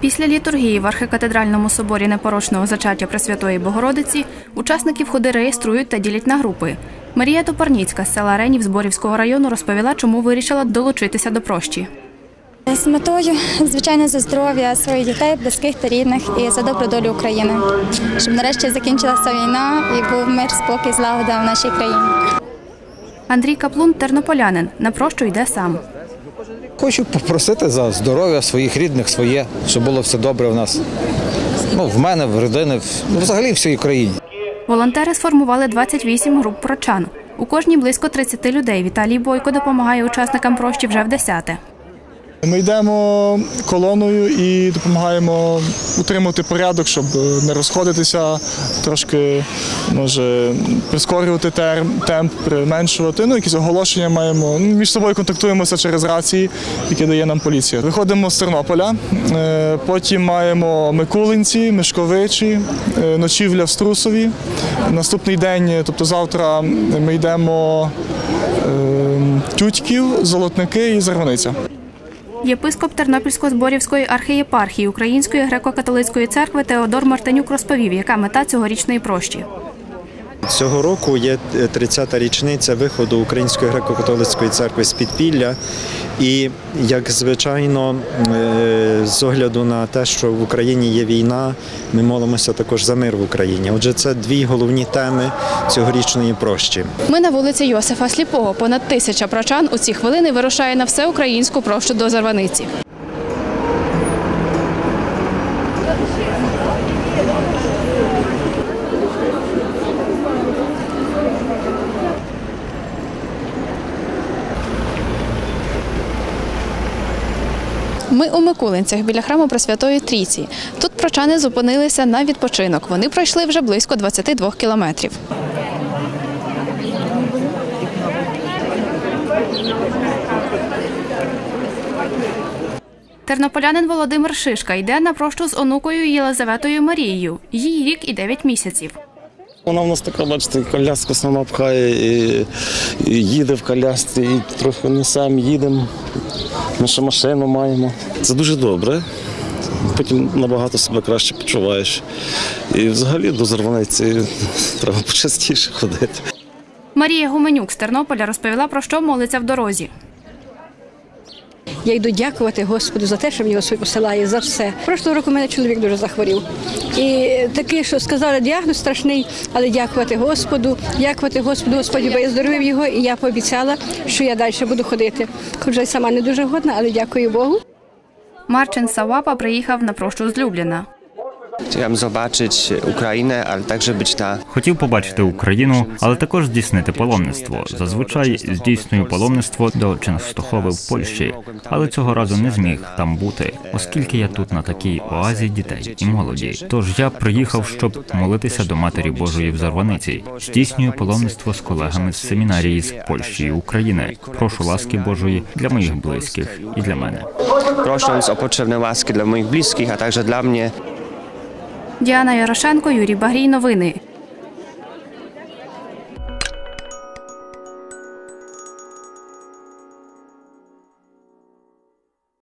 Після літургії в архикатедральному соборі непорочного зачаття Пресвятої Богородиці учасників ходи реєструють та ділять на групи. Марія Топорніцька з села Ренів Зборівського району розповіла, чому вирішила долучитися до прощі. З метою, звичайно, за здоров'я своїх дітей, близьких та рідних і за добру долю України, щоб нарешті закінчилася війна і був мир, спокій, злагода в нашій країні. Андрій Каплун тернополянин. На прощу йде сам. Хочу попросити за здоров'я своїх рідних, своє, щоб було все добре в нас. Ну, в мене, в родини, в- взагалі в всій країні. Волонтери сформували 28 груп прочан. У кожній близько 30 людей. Віталій Бойко допомагає учасникам прощі вже в десяте. Ми йдемо колоною і допомагаємо утримувати порядок, щоб не розходитися, трошки може прискорювати темп, применшувати. Ну, якісь оголошення маємо. Ну, Між собою контактуємося через рації, які дає нам поліція. Виходимо з Тернополя, е, потім маємо Микулинці, Мишковичі, е, ночівля в Струсові. Наступний день, тобто завтра, ми йдемо е, Тютьків, Золотники і Зарваниця. Єпископ Тернопільсько-Зборівської архієпархії Української греко-католицької церкви Теодор Мартинюк розповів, яка мета цьогорічної прощі. Цього року є 30-та річниця виходу Української греко-католицької церкви з підпілля. І, як звичайно, е, з огляду на те, що в Україні є війна, ми молимося також за мир в Україні. Отже, це дві головні теми цьогорічної прощі. Ми на вулиці Йосифа Сліпого. Понад тисяча прочан у ці хвилини вирушає на всеукраїнську прощу до Зарваниці. Ми у Микулинцях біля храму Пресвятої Трійці. Тут прочани зупинилися на відпочинок. Вони пройшли вже близько 22 кілометрів. Тернополянин Володимир Шишка йде на прощу з онукою Єлизаветою Марією. Їй рік і 9 місяців. Вона в нас така, бачите, коляску сама пхає, і, їде в колясці, і трохи несемо, їдемо. Ми ще машину маємо. Це дуже добре. Потім набагато себе краще почуваєш. І взагалі до Зарваниці треба почастіше ходити. Марія Гуменюк з Тернополя розповіла, про що молиться в дорозі. Я йду дякувати Господу за те, що мені Господь посилає за все. Прошлого року мене чоловік дуже захворів. І такий, що сказали, діагноз страшний, але дякувати Господу, дякувати Господу, Господі, бо я здоровив його, і я пообіцяла, що я далі буду ходити. Хоча сама не дуже годна, але дякую Богу. Марчин Савапа приїхав на прощу з Любліна. Chciałem zobaczyć Ukrainę, ale także być na Хотів побачити Україну, але також здійснити паломництво. Зазвичай здійснюю паломництво до Ченстохови в Польщі, але цього разу не зміг там бути, оскільки я тут на такій оазі дітей і молоді. Тож я приїхав, щоб молитися до Матері Божої в Зарваниці. Здійснюю паломництво з колегами з семінарії з Польщі і України. Прошу ласки Божої для моїх близьких і для мене. prosząc o potrzebne łaski dla moich bliskich, a także dla mnie. Діана Ярошенко, Юрій Багрій. Новини.